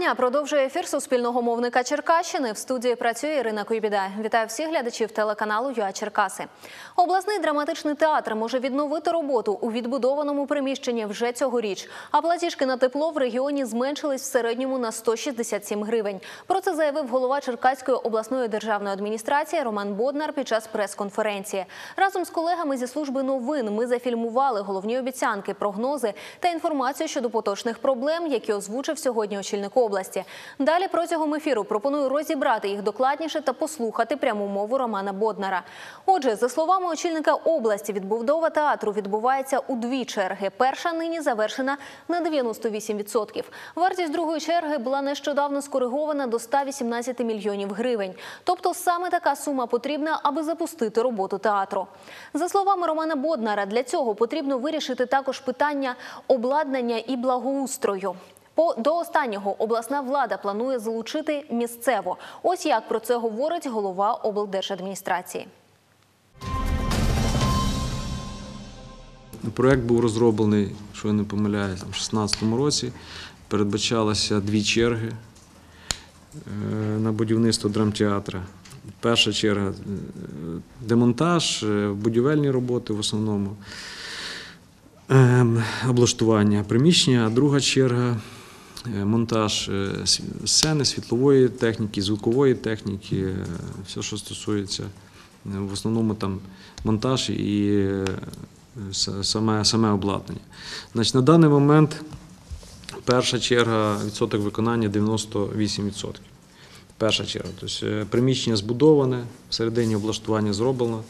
дня продовжує ефір суспільного мовника Черкащини. В студії працює Ірина Куйбіда. Вітаю всіх глядачів телеканалу ЮА Черкаси. Обласний драматичний театр може відновити роботу у відбудованому приміщенні вже цьогоріч. А платіжки на тепло в регіоні зменшились в середньому на 167 гривень. Про це заявив голова Черкаської обласної державної адміністрації Роман Боднар під час прес-конференції. Разом з колегами зі служби новин ми зафільмували головні обіцянки, прогнози та інформацію щодо поточних проблем, які озвучив сьогодні очільник області. Далі протягом ефіру пропоную розібрати їх докладніше та послухати пряму мову Романа Боднара. Отже, за словами очільника області, відбудова театру відбувається у дві черги. Перша нині завершена на 98%. Вартість другої черги була нещодавно скоригована до 118 мільйонів гривень. Тобто саме така сума потрібна, аби запустити роботу театру. За словами Романа Боднара, для цього потрібно вирішити також питання обладнання і благоустрою. По до останнього обласна влада планує залучити місцево. Ось як про це говорить голова облдержадміністрації. Проект був розроблений, що я не помиляюсь, в 2016 році. Передбачалося дві черги е, на будівництво драмтеатра. Перша черга е, демонтаж, е, будівельні роботи в основному, ем, облаштування приміщення, а друга черга монтаж е, сцени, світлової техніки, звукової техніки, е, все, що стосується е, в основному там монтаж і е, саме, саме обладнання. Значить, на даний момент перша черга відсоток виконання 98%. Перша черга. Тобто е, приміщення збудоване, всередині облаштування зроблено.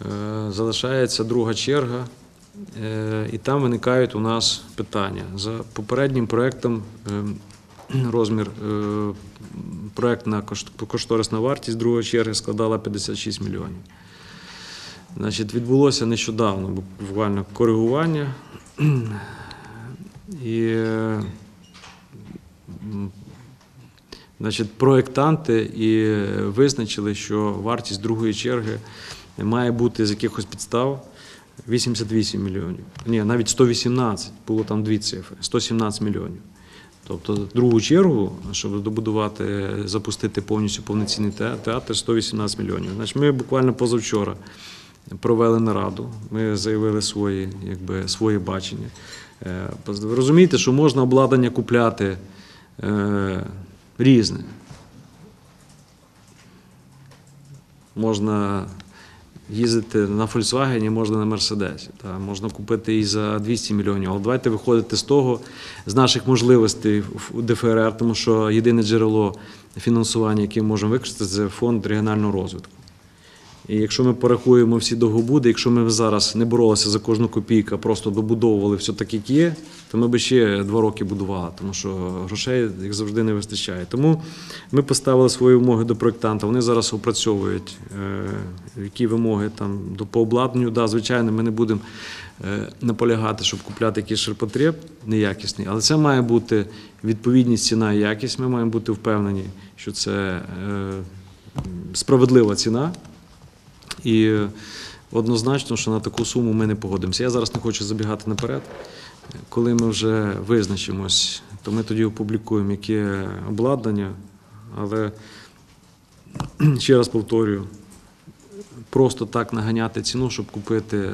Е, Залишається друга черга, е, і там виникають у нас питання. За попереднім проектом е, розмір е, проектна кошт- кошторисна вартість другої черги складала 56 мільйонів. Значить, відбулося нещодавно буквально коригування. І е, значить, проєктанти і визначили, що вартість другої черги має бути з якихось підстав 88 мільйонів. Ні, навіть 118, було там дві цифри, 117 мільйонів. Тобто другу чергу, щоб добудувати, запустити повністю повноцінний театр, 118 мільйонів. Значить, ми буквально позавчора провели нараду, ми заявили свої, якби, своє бачення. Е, Ви розумієте, що можна обладнання купляти е, різне. Можна їздити на Volkswagen, можна на Мерседесі. Та, можна купити і за 200 мільйонів. Але давайте виходити з того, з наших можливостей в ДФРР, тому що єдине джерело фінансування, яке ми можемо використати, це фонд регіонального розвитку. І якщо ми порахуємо всі довгобуди, якщо ми зараз не боролися за кожну копійку, а просто добудовували все так, як є, то ми б ще два роки будували, тому що грошей, як завжди, не вистачає. Тому ми поставили свої вимоги до проєктанта. Вони зараз опрацьовують, е, які вимоги там до по обладнанню. Да, звичайно, ми не будемо е, наполягати, щоб купляти якийсь ширпотреб неякісний, але це має бути відповідність ціна і якість. Ми маємо бути впевнені, що це е, справедлива ціна. І однозначно, що на таку суму ми не погодимося. Я зараз не хочу забігати наперед. Коли ми вже визначимось, то ми тоді опублікуємо, яке обладнання. Але ще раз повторюю, просто так наганяти ціну, щоб купити е,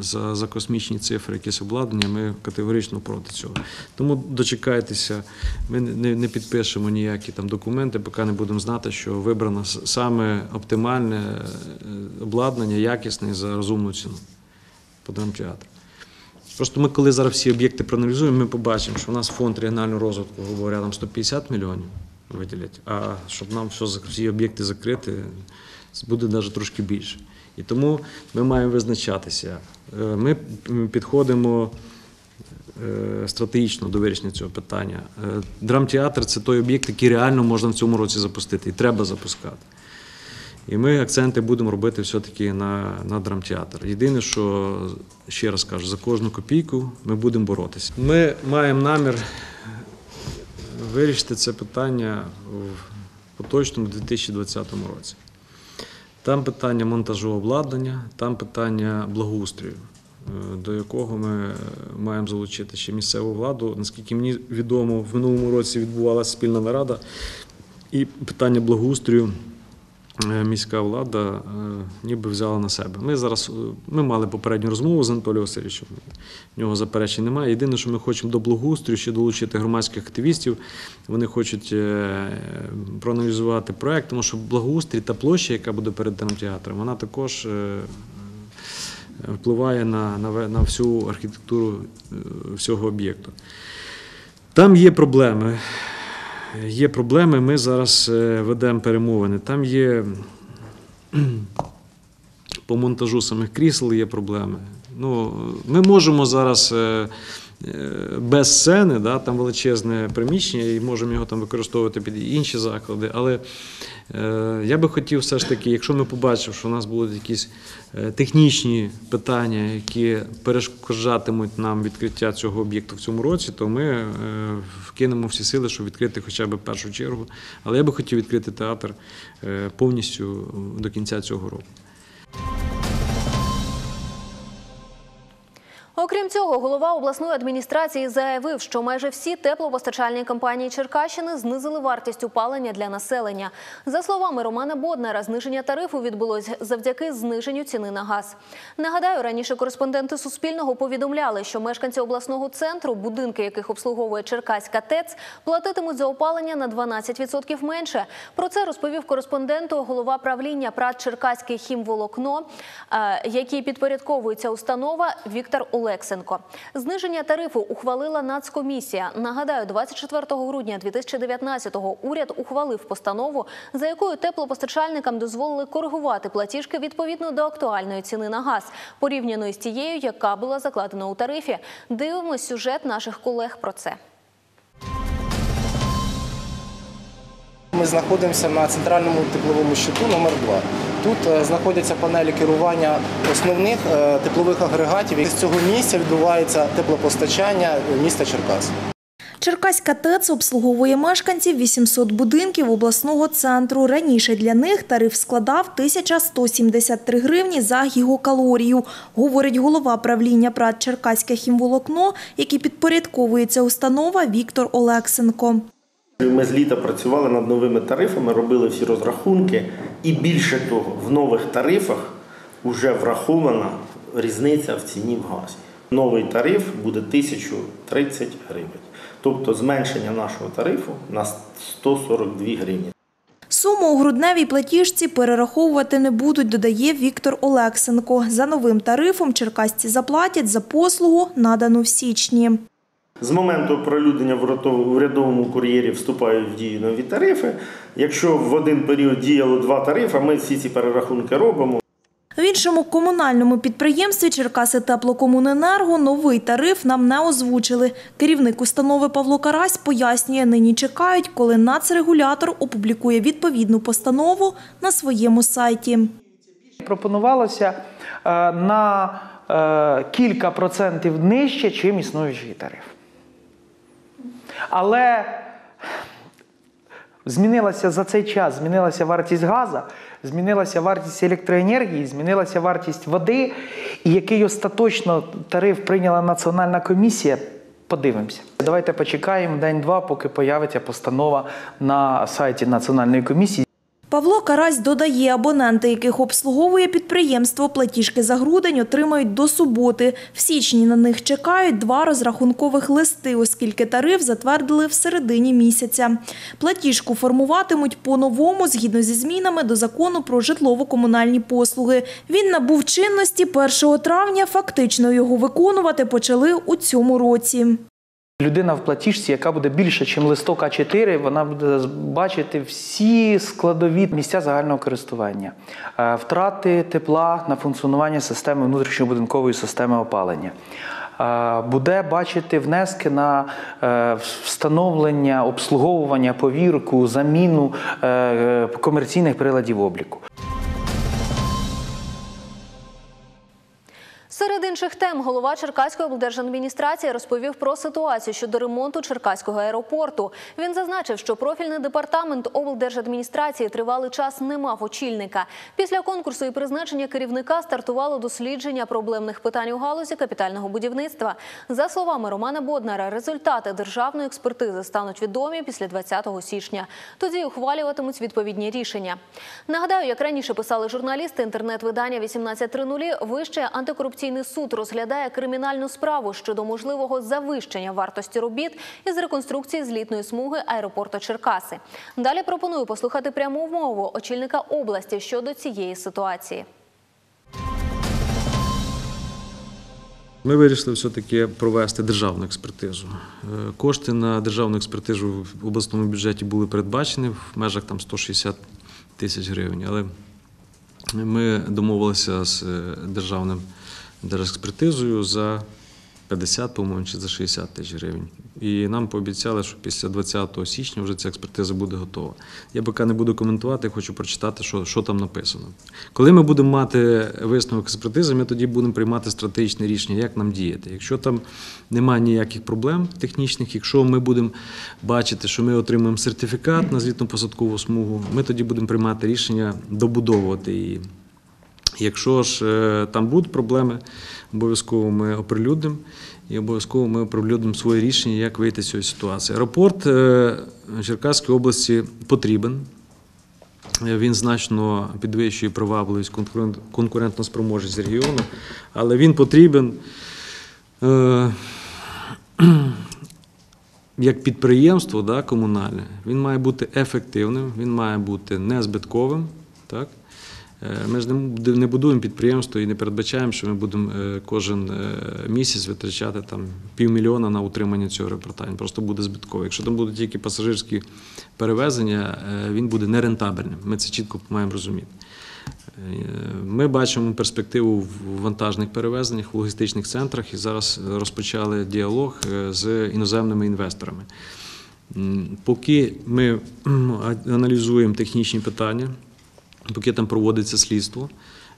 за, за космічні цифри якесь обладнання, ми категорично проти цього. Тому дочекайтеся, ми не, не підпишемо ніякі там документи, поки не будемо знати, що вибрано саме оптимальне е, обладнання, якісне за розумну ціну по драмтеатру. Просто ми, коли зараз всі об'єкти проаналізуємо, ми побачимо, що у нас фонд регіонального розвитку, говоря, там 150 мільйонів виділять, а щоб нам все, всі об'єкти закрити, буде навіть трошки більше. І тому ми маємо визначатися. Е, Ми підходимо е, стратегічно до вирішення цього питання. Е, Драмтеатр це той об'єкт, який реально можна в цьому році запустити, і треба запускати. І ми акценти будемо робити все-таки на, на драмтеатр. Єдине, що ще раз кажу, за кожну копійку ми будемо боротися. Ми маємо намір вирішити це питання в поточному 2020 році. Там питання монтажу обладнання, там питання благоустрою. е, до якого ми маємо залучити ще місцеву владу. Наскільки мені відомо, в минулому році відбувалася спільна нарада і питання благоустрою. Е, Міська влада е, ніби взяла на себе. Ми зараз е, ми мали попередню розмову з Анатолієм Васильовичем. В нього заперечень немає. Єдине, що ми хочемо до благоустрою ще долучити громадських активістів. Вони хочуть проаналізувати проект, тому що благоустрій та площа, яка буде перед драмтеатром, вона також впливає на, на, на всю архітектуру всього об'єкту. Там є проблеми. Є проблеми, ми зараз е, ведемо перемовини. Там є по монтажу самих крісел є проблеми. Ну, ми можемо зараз е, без сцени, да, там величезне приміщення, і можемо його там використовувати під інші заклади. Але е, я би хотів все ж таки, якщо ми побачимо, що у нас будуть якісь е, технічні питання, які перешкоджатимуть нам відкриття цього об'єкту в цьому році, то ми е, вкинемо всі сили, щоб відкрити хоча б першу чергу. Але я би хотів відкрити театр е, повністю до кінця цього року. Цього, голова обласної адміністрації заявив, що майже всі теплопостачальні компанії Черкащини знизили вартість опалення для населення. За словами Романа Боднара, зниження тарифу відбулось завдяки зниженню ціни на газ. Нагадаю, раніше кореспонденти Суспільного повідомляли, що мешканці обласного центру, будинки яких обслуговує Черкаська ТЕЦ, платитимуть за опалення на 12% менше. Про це розповів кореспонденту голова правління ПРАТ Черкаське хімволокно, е, який підпорядковується установа Віктор Олексенко. Зниження тарифу ухвалила Нацкомісія. Нагадаю, 24 грудня 2019-го уряд ухвалив постанову, за якою теплопостачальникам дозволили коригувати платіжки відповідно до актуальної ціни на газ, порівняно з тією, яка була закладена у тарифі. Дивимось сюжет наших колег про це. Ми знаходимося на центральному тепловому щиту номер 2 Тут е, знаходяться панелі керування основних е, теплових агрегатів. І з цього місця відбувається теплопостачання міста Черкас. Черкаська ТЕЦ обслуговує мешканців 800 будинків обласного центру. Раніше для них тариф складав 1173 гривні за гігокалорію, говорить голова правління ПРАТ Черкаське хімволокно, який підпорядковується установа Віктор Олексенко. Ми з літа працювали над новими тарифами, робили всі розрахунки, і більше того, в нових тарифах вже врахована різниця в ціні в газі. Новий тариф буде 1030 гривень. Тобто зменшення нашого тарифу на 142 гривні. Суму у грудневій платіжці перераховувати не будуть, додає Віктор Олексенко. За новим тарифом черкасці заплатять за послугу, надану в січні. З моменту оприлюднення в рото- в рядовому кур'єрі вступають в дію нові тарифи. Якщо в один період діяло два тарифи, ми всі ці перерахунки робимо. В іншому комунальному підприємстві Черкаси Теплокомуненерго новий тариф нам не озвучили. Керівник установи Павло Карась пояснює, нині чекають, коли нацрегулятор опублікує відповідну постанову на своєму сайті. пропонувалося е, на е, кілька процентів нижче, чим існуючий тариф. Але змінилася за цей час, змінилася вартість газу, змінилася вартість електроенергії, змінилася вартість води. І який остаточно тариф прийняла Національна комісія, подивимося. Давайте почекаємо день-два, поки появиться постанова на сайті Національної комісії. Павло Карась додає, абоненти, яких обслуговує підприємство, платіжки за грудень отримають до суботи. В січні на них чекають два розрахункових листи, оскільки тариф затвердили в середині місяця. Платіжку формуватимуть по-новому згідно зі змінами до закону про житлово-комунальні послуги. Він набув чинності 1 травня. Фактично його виконувати почали у цьому році. Людина в платіжці, яка буде більше, ніж листок А4, вона буде бачити всі складові місця загального користування, Е, втрати тепла на функціонування системи внутрішньобудинкової системи опалення. Е, Буде бачити внески на е, встановлення, обслуговування, повірку, заміну комерційних приладів обліку. Серед інших тем голова Черкаської облдержадміністрації розповів про ситуацію щодо ремонту Черкаського аеропорту. Він зазначив, що профільний департамент облдержадміністрації тривалий час не мав очільника. Після конкурсу і призначення керівника стартувало дослідження проблемних питань у галузі капітального будівництва. За словами Романа Боднара, результати державної експертизи стануть відомі після 20 січня. Тоді ухвалюватимуть відповідні рішення. Нагадаю, як раніше писали журналісти, інтернет-видання 18.00 Вищий антикорупційний суд розглядає кримінальну справу щодо можливого завищення вартості робіт із реконструкції злітної смуги аеропорту Черкаси. Далі пропоную послухати пряму мову очільника області щодо цієї ситуації. Ми вирішили все-таки провести державну експертизу. Е, Кошти на державну експертизу в обласному бюджеті були передбачені в межах там 160 тисяч гривень. Але ми домовилися з е, державним держекспертизою за 50, по-моєму, чи за 60 тисяч гривень. І нам пообіцяли, що після 20 січня вже ця експертиза буде готова. Я поки не буду коментувати, хочу прочитати, що, що там написано. Коли ми будемо мати висновок експертизи, ми тоді будемо приймати стратегічне рішення, як нам діяти. Якщо там немає ніяких проблем технічних, якщо ми будемо бачити, що ми отримаємо сертифікат на злітно-посадкову смугу, ми тоді будемо приймати рішення добудовувати її. Якщо ж е, там будуть проблеми, обов'язково ми оприлюднимо і обов'язково ми оприлюднимо своє рішення, як вийти з цієї ситуації. Аеропорт е, Черкаської області потрібен. Е, Він значно підвищує привабливість конкурентну спроможність регіону, але він потрібен як підприємство комунальне. Він має бути ефективним, він має бути незбитковим. Так? Е, Ми ж не будуємо підприємство і не передбачаємо, що ми будемо е, кожен е, місяць витрачати там півмільйона на утримання цього аеропорта. Просто буде збитковий. Якщо там будуть тільки пасажирські перевезення, він буде нерентабельним. Ми це чітко маємо розуміти. Ми бачимо перспективу в вантажних перевезеннях, в логістичних центрах і зараз розпочали діалог з іноземними інвесторами. Поки ми аналізуємо технічні питання, поки там проводиться слідство,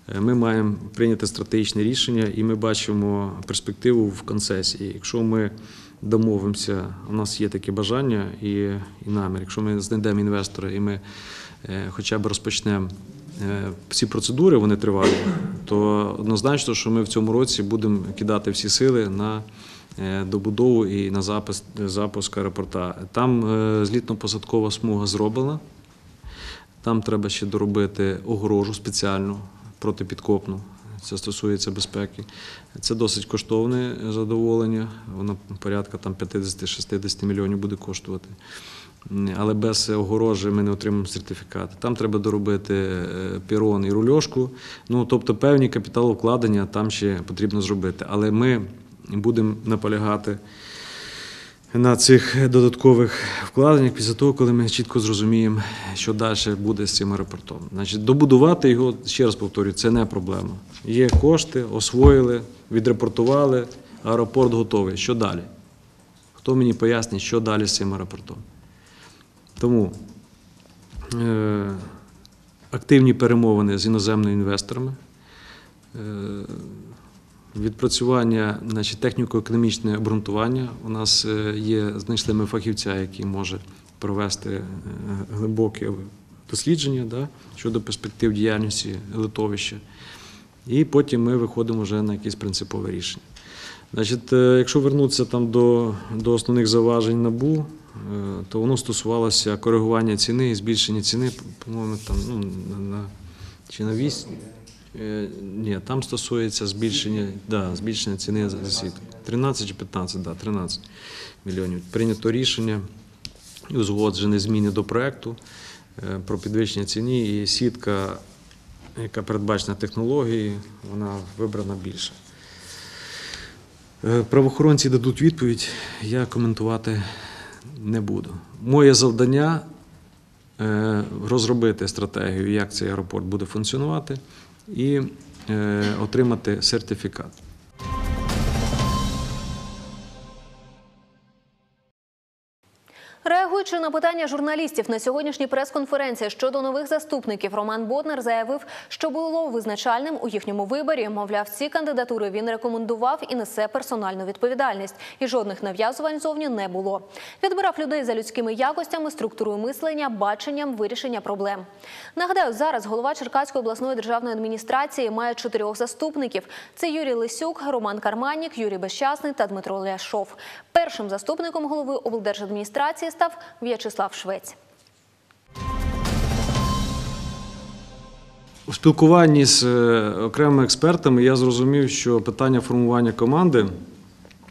е, ми маємо прийняти стратегічне рішення і ми бачимо перспективу в концесії. Якщо ми домовимося, у нас є таке бажання і, і намір. Якщо ми знайдемо інвестора і ми е, хоча б розпочнемо е, ці процедури, вони тривалі, то однозначно, що ми в цьому році будемо кидати всі сили на добудову і на запуск аеропорта. Там злітно-посадкова смуга зроблена. Там треба ще доробити огорожу спеціальну протипідкопну. Це стосується безпеки. Це досить коштовне задоволення. Воно порядка 50-60 мільйонів буде коштувати. Але без огорожі ми не отримаємо сертифікат. Там треба доробити е, пірон і рульошку. Ну, тобто певні капіталовкладення там ще потрібно зробити. Але ми будемо наполягати на цих додаткових вкладеннях після того, коли ми чітко зрозуміємо, що далі буде з цим аеропортом. Значить, добудувати його, ще раз повторюю, це не проблема. Є кошти, освоїли, відрепортували, аеропорт готовий. Що далі? Хто мені пояснить, що далі з цим аеропортом? Тому е, активні перемовини з іноземними інвесторами. Е, Відпрацювання, значить, техніко-економічне обґрунтування. У нас е, є, знайшли ми фахівця, який може провести е, глибоке дослідження да, щодо перспектив діяльності литовища. І потім ми виходимо вже на якесь принципове рішення. Значить, е, якщо вернутися там до, до основних заважень НАБУ, то воно стосувалося коригування ціни і збільшення ціни, по-моєму, там, ну, на, на, чи на 8. Е, Ні, там стосується збільшення, да, збільшення ціни за світ. 13 чи 15, да, 13 мільйонів. Прийнято рішення і узгоджені зміни до проекту е, про підвищення ціні, і сітка, яка передбачена технологією, вона вибрана більше. Е, Правоохоронці дадуть відповідь, я коментувати не буду. Моє завдання розробити стратегію, як цей аеропорт буде функціонувати, і е, отримати сертифікат. Реагуючи на питання журналістів на сьогоднішній прес-конференції щодо нових заступників, Роман Боднар заявив, що було визначальним у їхньому виборі. Мовляв, ці кандидатури він рекомендував і несе персональну відповідальність. І жодних нав'язувань зовні не було. Відбирав людей за людськими якостями, структурою мислення, баченням вирішення проблем. Нагадаю, зараз голова Черкаської обласної державної адміністрації має чотирьох заступників: це Юрій Лисюк, Роман Карманік, Юрій Безчасний та Дмитро Ляшов. Першим заступником голови облдержадміністрації став В'ячеслав Швець. У спілкуванні з е, окремими експертами я зрозумів, що питання формування команди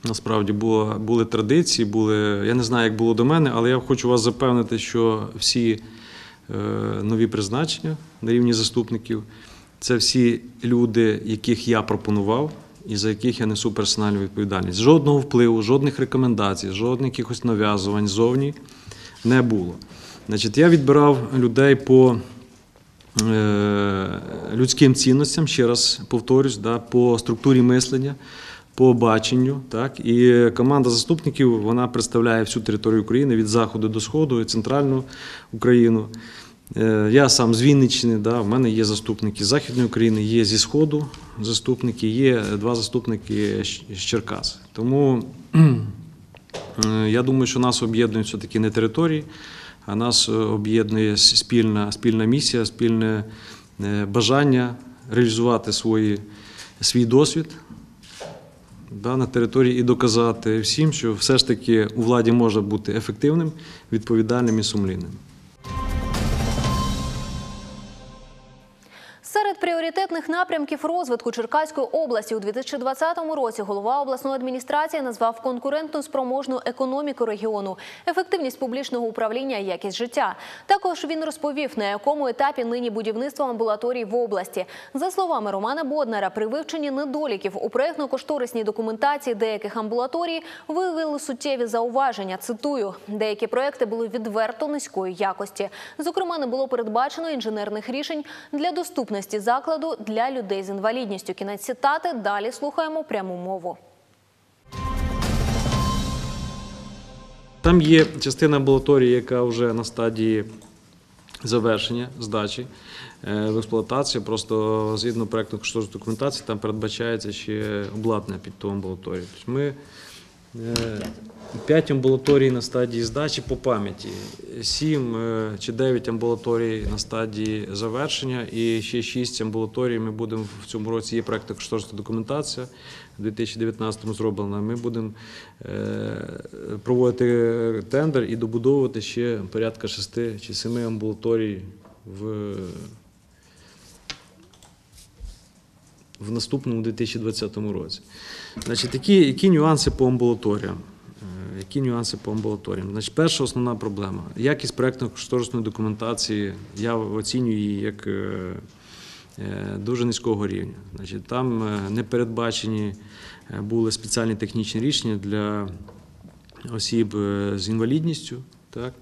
насправді було, були традиції, були, я не знаю, як було до мене, але я хочу вас запевнити, що всі е, нові призначення на рівні заступників це всі люди, яких я пропонував. І за яких я несу персональну відповідальність. Жодного впливу, жодних рекомендацій, жодних якихось нав'язувань зовні не було. Значить, я відбирав людей по е, людським цінностям, ще раз повторюсь, да, по структурі мислення, по баченню. Так, і команда заступників вона представляє всю територію України від заходу до сходу, і центральну Україну. Е, Я сам з Вінниччини, да, в мене є заступники з Західної України, є зі Сходу заступники, є два заступники з Черкас. Тому Е, Я думаю, що нас об'єднують все-таки не території, а нас е, об'єднує спільна, спільна місія, спільне бажання реалізувати свої, свій досвід да, на території і доказати всім, що все ж таки у владі може бути ефективним, відповідальним і сумлінним. Напрямків розвитку Черкаської області у 2020 році голова обласної адміністрації назвав конкурентну спроможну економіку регіону, ефективність публічного управління і якість життя. Також він розповів, на якому етапі нині будівництво амбулаторій в області. За словами Романа Боднара, при вивченні недоліків у проєктно-кошторисній документації деяких амбулаторій виявили суттєві зауваження. Цитую, деякі проекти були відверто низької якості. Зокрема, не було передбачено інженерних рішень для доступності закладу для людей з інвалідністю. Кінець цитати. Далі слухаємо пряму мову. Там є частина амбулаторії, яка вже на стадії завершення здачі е, в експлуатацію. Просто згідно проекту кошторисної документації, там передбачається ще обладнання під ту амбулаторію. Тобто ми е, п'ять амбулаторій на стадії здачі по пам'яті, сім е, чи дев'ять амбулаторій на стадії завершення, і ще шість амбулаторій ми будемо в цьому році. Є проектна кошторисна документація. У 2019 зроблена. Ми будемо е, проводити тендер і добудовувати ще порядка шести чи семи амбулаторій в, в наступному 2020 році. Значить, які, які нюанси по амбулаторіям? Е, Які нюанси по амбулаторіям? Значить, перша основна проблема. Якість проєктно-кошторисної документації, я оцінюю її як е, е, дуже низького рівня. Значить, там не передбачені були спеціальні технічні рішення для осіб з інвалідністю. Так?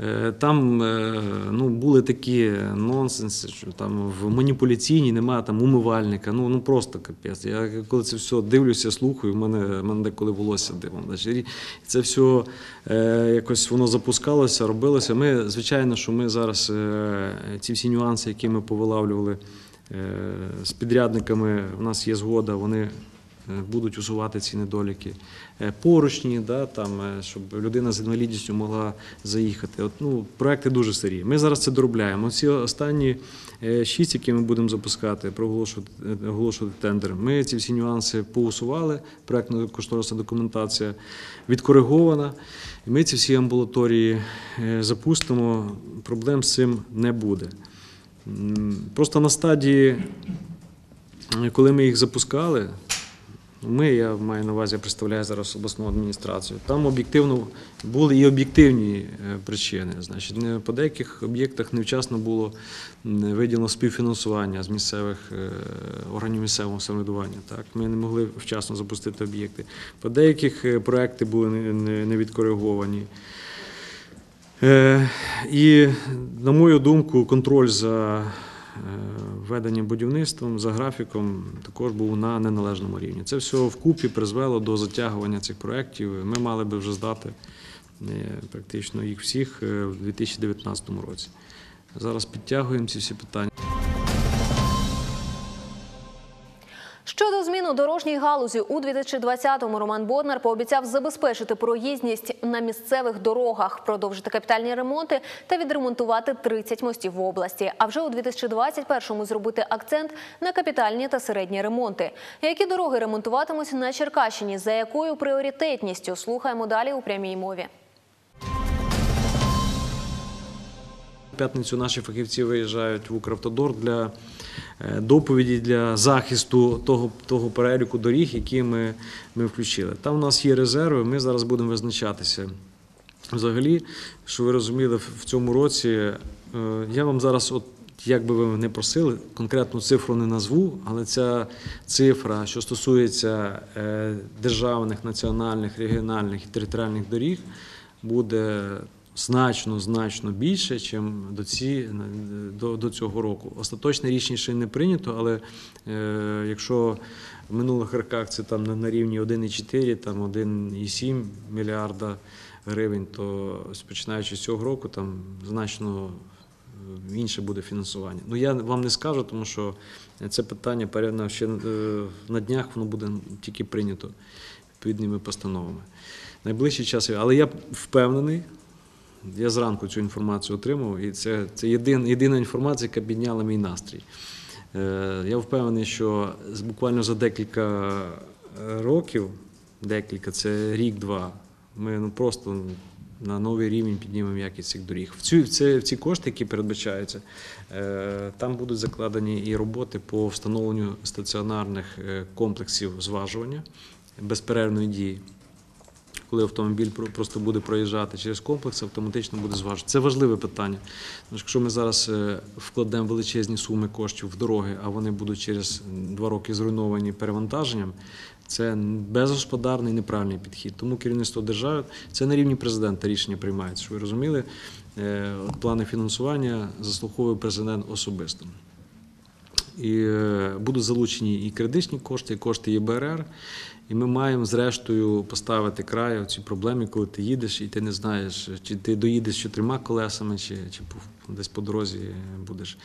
Е, Там е, ну, були такі нонсенси, що там в маніпуляційній немає там умивальника. Ну, ну просто капець. Я коли це все дивлюся, слухаю, в мене, в мене деколи волосся дивом. Це все якось воно запускалося, робилося. Ми, звичайно, що ми зараз е, ці всі нюанси, які ми повилавлювали з підрядниками, у нас є згода, вони будуть усувати ці недоліки. Е, Поручні, да, там, е, щоб людина з інвалідністю могла заїхати. От, ну, проекти дуже старі. Ми зараз це доробляємо. Ці останні е, шість, які ми будемо запускати, проголошувати е, оголошувати тендер. Ми ці всі нюанси поусували. Проектна кошторисна документація відкоригована. І ми ці всі амбулаторії е, запустимо. Проблем з цим не буде. Просто на стадії, е, коли ми їх запускали, ми, я маю на увазі, я представляю зараз обласну адміністрацію. Там об'єктивно були і об'єктивні е, причини. Значить, по деяких об'єктах невчасно було виділено співфінансування з місцевих е, органів місцевого самоврядування. Так, ми не могли вчасно запустити об'єкти. По деяких е, проекти були не- відкориговані. І, на мою думку, контроль за е, веденням будівництвом, за графіком також був на неналежному рівні. Це все вкупі призвело до затягування цих проєктів. Ми мали би вже здати е, практично їх всіх у в 2019 році. Зараз підтягуємо ці всі питання. Дорожній галузі у 2020-му Роман Боднар пообіцяв забезпечити проїзність на місцевих дорогах, продовжити капітальні ремонти та відремонтувати 30 мостів в області. А вже у 2021-му зробити акцент на капітальні та середні ремонти. Які дороги ремонтуватимуть на Черкащині? За якою пріоритетністю? Слухаємо далі у прямій мові. П'ятницю наші фахівці виїжджають в Укравтодор для е, доповіді для захисту того, того переліку доріг, які ми, ми включили. Там у нас є резерви, ми зараз будемо визначатися. Взагалі, що ви розуміли, в цьому році е, я вам зараз, от як би ви не просили, конкретну цифру не назву, але ця цифра, що стосується е, державних, національних, регіональних і територіальних доріг, буде значно значно більше, ніж до, ці, до, до цього року. Остаточне рішення ще не прийнято, але е, якщо в минулих роках це там на, на рівні 1,4, там 1,7 мільярда гривень, то починаючи з цього року там значно е, інше буде фінансування. Ну я вам не скажу, тому що це питання порядно ще е, на днях воно буде тільки прийнято відповідними постановами. Найближчий час, але я впевнений. Я зранку цю інформацію отримав, і це, це єдин, єдина інформація, яка підняла мій настрій. Е, я впевнений, що буквально за декілька е, років, декілька, це рік-два, ми ну, просто на новий рівень піднімемо якість цих доріг. В, в, це, в ці кошти, які передбачаються, е, там будуть закладені і роботи по встановленню стаціонарних е, комплексів зважування безперервної дії коли автомобіль просто буде проїжджати через комплекс, автоматично буде зважувати. Це важливе питання. Якщо ми зараз е, вкладемо величезні суми коштів в дороги, а вони будуть через два роки зруйновані перевантаженням, це безгосподарний неправильний підхід. Тому керівництво держави це на рівні президента рішення приймається. Щоб ви розуміли, Е, плани фінансування заслуховує президент особисто. І е, будуть залучені і кредитні кошти, і кошти ЄБРР. І ми маємо зрештою поставити край цій проблемі, коли ти їдеш і ти не знаєш, чи ти доїдеш чотирма колесами, чи, чи десь по дорозі будеш.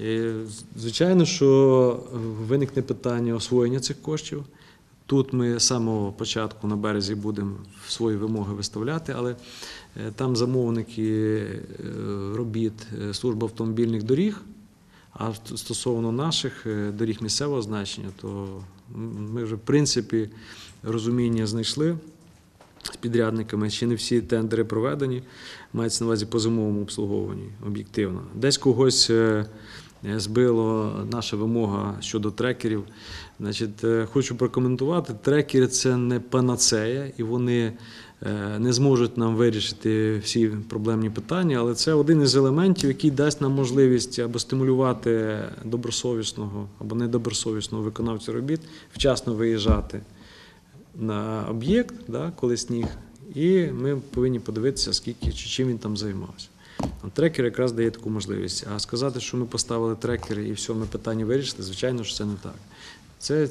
І, звичайно, що виникне питання освоєння цих коштів. Тут ми з самого початку на березі будемо свої вимоги виставляти, але е, там замовники е, робіт е, служба автомобільних доріг. А стосовно наших е, доріг місцевого значення, то ми вже в принципі розуміння знайшли з підрядниками. Ще не всі тендери проведені, мається на увазі по зимовому обслуговуванні об'єктивно. Десь когось е, е, збило наша вимога щодо трекерів. Значить, хочу прокоментувати: трекери це не панацея, і вони не зможуть нам вирішити всі проблемні питання, але це один із елементів, який дасть нам можливість або стимулювати добросовісного або недобросовісного виконавця робіт, вчасно виїжджати на об'єкт, да, коли сніг, і ми повинні подивитися, скільки чи чим він там займався. Трекер якраз дає таку можливість. А сказати, що ми поставили трекери і все, ми питання вирішили, звичайно, що це не так. Це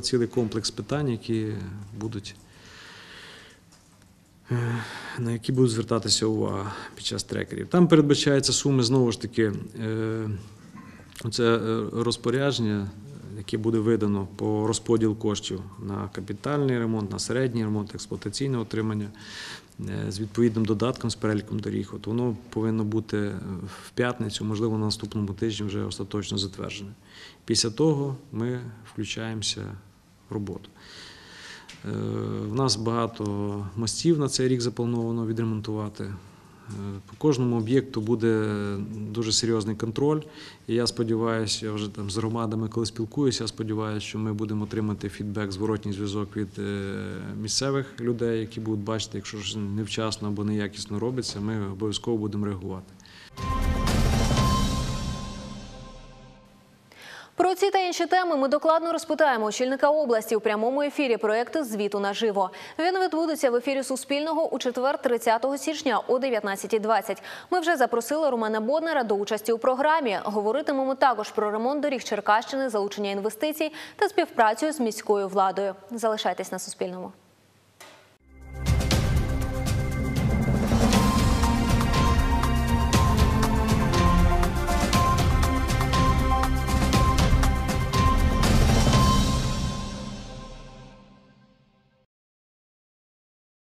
цілий комплекс питань, які будуть, е, на які будуть звертатися увага під час трекерів. Там передбачаються суми знову ж таки. е, Це е, розпорядження, яке буде видано по розподілу коштів на капітальний ремонт, на середній ремонт, експлуатаційне отримання е, з відповідним додатком з переліком доріг. От воно повинно бути е, в п'ятницю, можливо, на наступному тижні вже остаточно затверджене. Після того ми включаємося в роботу. Е, В нас багато мостів на цей рік заплановано відремонтувати. Е, По кожному об'єкту буде дуже серйозний контроль. І я сподіваюся, я вже там з громадами, коли спілкуюся, я сподіваюся, що ми будемо отримати фідбек, зворотній зв'язок від е, місцевих людей, які будуть бачити, якщо ж невчасно або неякісно робиться, ми обов'язково будемо реагувати. Інші теми ми докладно розпитаємо очільника області у прямому ефірі проєкту Звіту наживо. Він відбудеться в ефірі Суспільного у четвер, 30 січня о 19.20. Ми вже запросили Романа Боднера до участі у програмі. Говоритимемо також про ремонт доріг Черкащини, залучення інвестицій та співпрацю з міською владою. Залишайтесь на Суспільному.